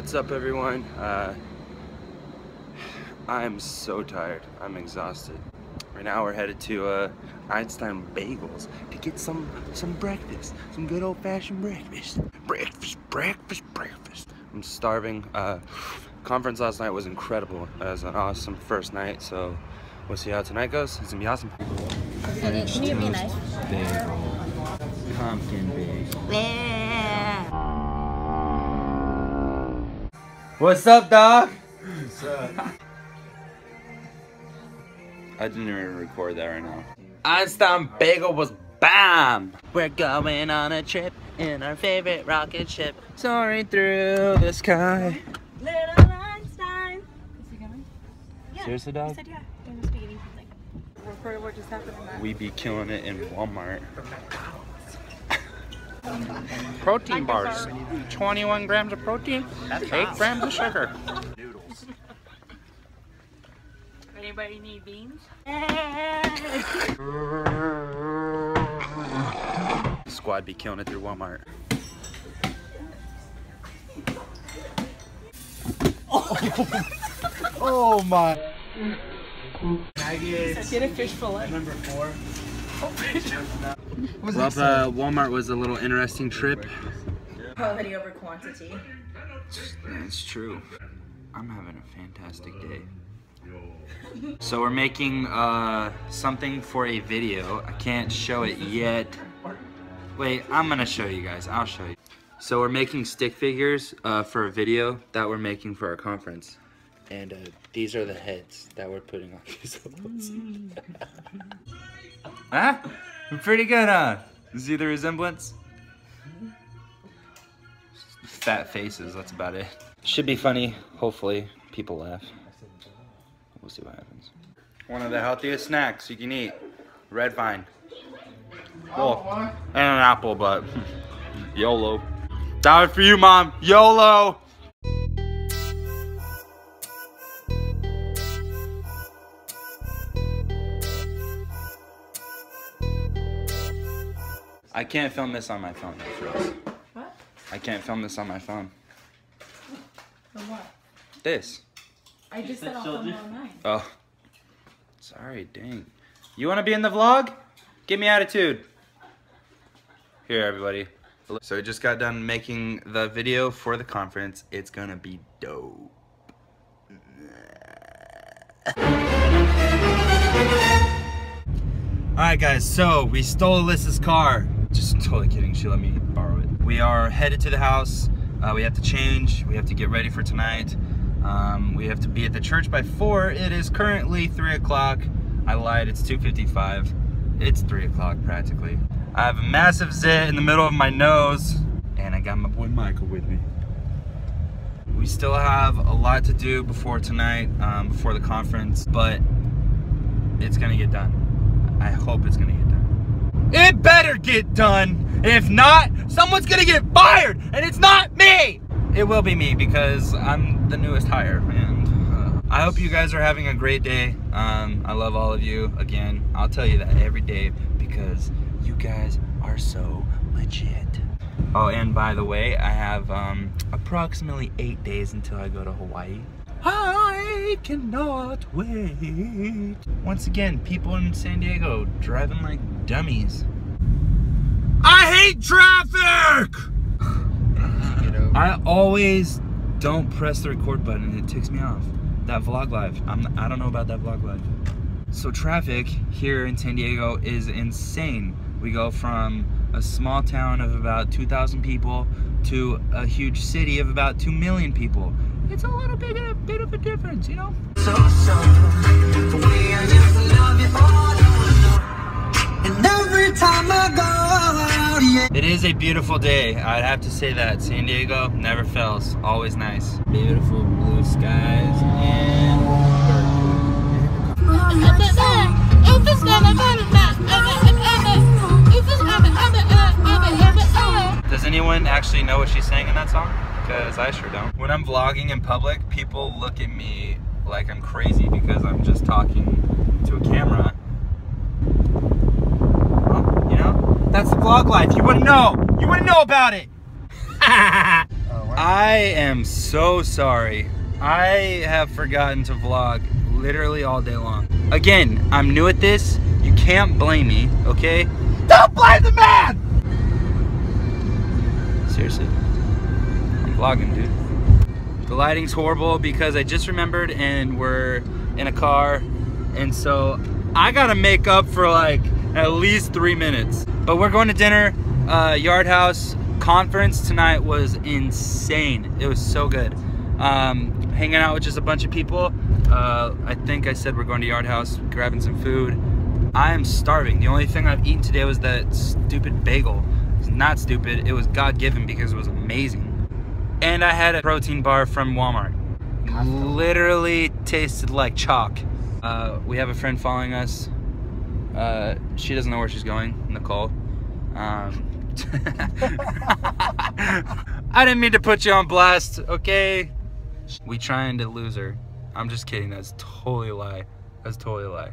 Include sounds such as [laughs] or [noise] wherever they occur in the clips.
What's up everyone? Uh, I am so tired. I'm exhausted. Right now we're headed to uh, Einstein Bagels to get some some breakfast. Some good old-fashioned breakfast. Breakfast, breakfast, breakfast. I'm starving. Uh, conference last night was incredible. It was an awesome first night, so we'll see how tonight goes. It's gonna be awesome. French Can you bagel. Pumpkin bagel. What's up, dog? I didn't even record that right now. Einstein Bagel was BAM! We're going on a trip in our favorite rocket ship, soaring through the sky. Little Einstein. Is he coming? Yeah. Seriously, dog? He said yeah. He was speaking. He's like, record what just happened in that. We be killing it in Walmart. Protein bars. 21 grams of protein, 8 grams of sugar. Noodles. [laughs] Anybody need beans? [laughs] Squad be killing it through Walmart. [laughs] Oh my. Get a fish fillet. Number four. Oh, Well, uh, Walmart was a little interesting trip. Quality over quantity. It's true. I'm having a fantastic day. So we're making uh, something for a video. I can't show it yet. Wait, I'm gonna show you guys. I'll show you. So we're making stick figures uh, for a video that we're making for our conference. And uh, these are the heads that we're putting on these holes. [laughs] [laughs] huh? Pretty good, huh? See the resemblance? Fat faces, that's about it. Should be funny, hopefully. People laugh. We'll see what happens. One of the healthiest snacks you can eat. Red vine. Well, and an apple, but [laughs] YOLO. That for you, Mom. YOLO! I can't film this on my phone, for real. What? I can't film this on my phone. For what? This. I just said I'll film it on. Oh. Sorry, dang. You want to be in the vlog? Give me attitude. Here, everybody. So we just got done making the video for the conference. It's gonna be dope. Alright guys, so we stole Alyssa's car. Just totally kidding, she let me borrow it. We are headed to the house. Uh, we have to change, we have to get ready for tonight. Um, we have to be at the church by 4. It is currently 3 o'clock. I lied, it's 2.55. It's 3 o'clock practically. I have a massive zit in the middle of my nose. And I got my boy Michael with me. We still have a lot to do before tonight, um, before the conference, but it's gonna get done. I hope it's gonna get done. It better get done! If not, someone's gonna get fired, and it's not me! It will be me because I'm the newest hire, and uh, I hope you guys are having a great day. Um, I love all of you. Again, I'll tell you that every day because you guys are so legit. Oh, and by the way, I have um, approximately eight days until I go to Hawaii. I cannot wait. Once again, people in San Diego driving like dummies. I hate traffic! I always don't press the record button. It ticks me off. That vlog live. I'm, I don't know about that vlog live. So traffic here in San Diego is insane. We go from a small town of about 2,000 people to a huge city of about 2 million people. It's a little bit, a bit of a difference, you know? so so we are just love you all you know and every time I go out yeah It is a beautiful day. I'd have to say that. San Diego never fails. Always nice. Beautiful blue skies and Does anyone actually know what she's saying in that song? Because I sure don't. When I'm vlogging in public, people look at me like I'm crazy because I'm just talking to a camera. Well, you know, that's the vlog life. You wouldn't know. You wouldn't know about it. [laughs] Oh, I am so sorry. I have forgotten to vlog literally all day long. Again, I'm new at this. You can't blame me, okay? Don't blame the man! Seriously. Vlogging, dude. The lighting's horrible because I just remembered and we're in a car. And so I gotta make up for like at least three minutes. But we're going to dinner, uh, Yard House. Conference tonight was insane. It was so good. Um, hanging out with just a bunch of people. Uh, I think I said we're going to Yard House, grabbing some food. I am starving. The only thing I've eaten today was that stupid bagel. It's not stupid. It was God given because it was amazing. And I had a protein bar from Walmart. Literally tasted like chalk. Uh, we have a friend following us. Uh, she doesn't know where she's going, Nicole. Um, [laughs] I didn't mean to put you on blast, okay? We trying to lose her. I'm just kidding. That's totally a lie. That's totally a lie.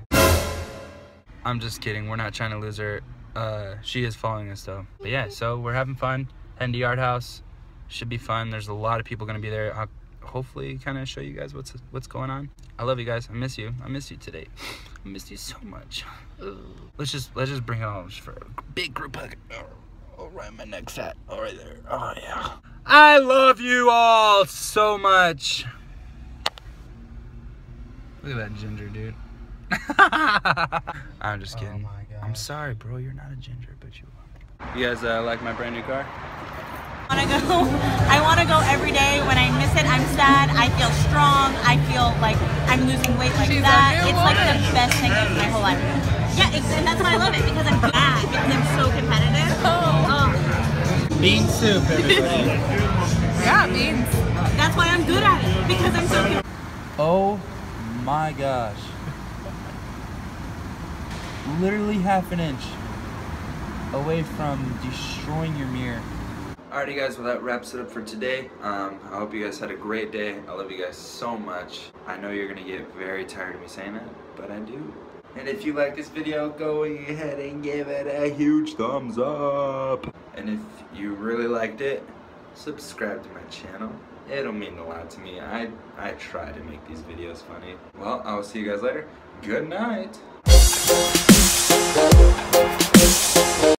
I'm just kidding. We're not trying to lose her. Uh, she is following us though. But yeah, so we're having fun. Heading to Yard House. Should be fun. There's a lot of people gonna be there. I'll hopefully kind of show you guys what's what's going on. I love you guys. I miss you. I miss you today. [sighs] I miss you so much. Ugh. [sighs] Let's just let's just bring it home for a big group hug. All right, my neck fat. All right there. Oh yeah. I love you all so much. Look at that ginger dude. [laughs] I'm just kidding. Oh my God. I'm sorry, bro. You're not a ginger, but you are. You guys uh, like my brand new car? [laughs] I want to go. I want to go every day. When I miss it, I'm sad. I feel strong. I feel like I'm losing weight like She's that. new It's like the best thing of my whole life. Yeah, it's, and that's why I love it because I'm bad because I'm so competitive. Oh, um, Bean soup. [laughs] Yeah, beans. that's why I'm good at it because I'm so. com- Oh my gosh. Literally half an inch away from destroying your mirror. Alrighty guys, well that wraps it up for today. Um, I hope you guys had a great day. I love you guys so much. I know you're gonna get very tired of me saying that, but I do. And if you like this video, go ahead and give it a huge thumbs up. And if you really liked it, subscribe to my channel. It'll mean a lot to me. I, I try to make these videos funny. Well, I will see you guys later. Good night.